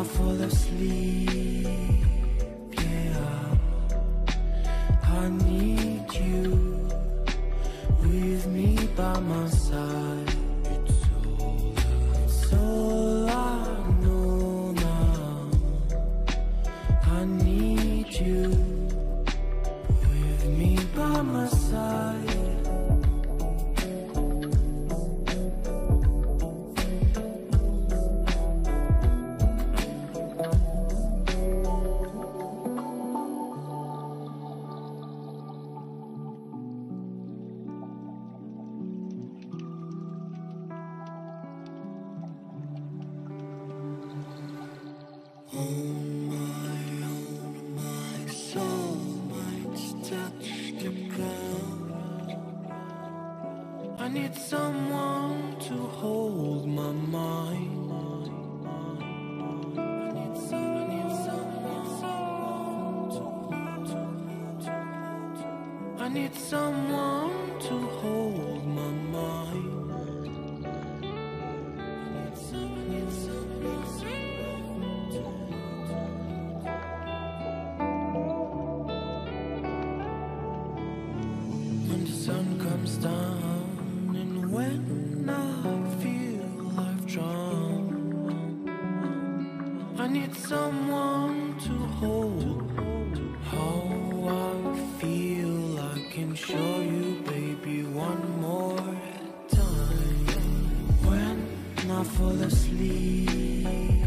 When I fall asleep, yeah, I need you with me by my side. It's all I know now. I need you with me by my side. I need someone to hold my mind. Comes down and when I feel I've drowned, I need someone to hold. How I feel, I can show you, baby, one more time. When I fall asleep,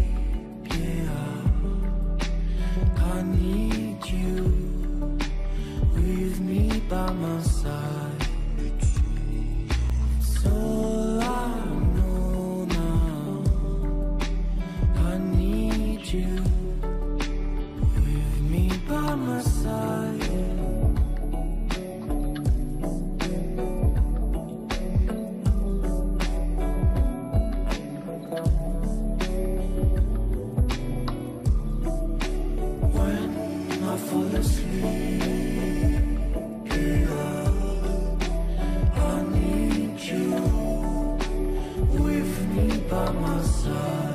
by my side. When I fall asleep, yeah, I need you with me by my side.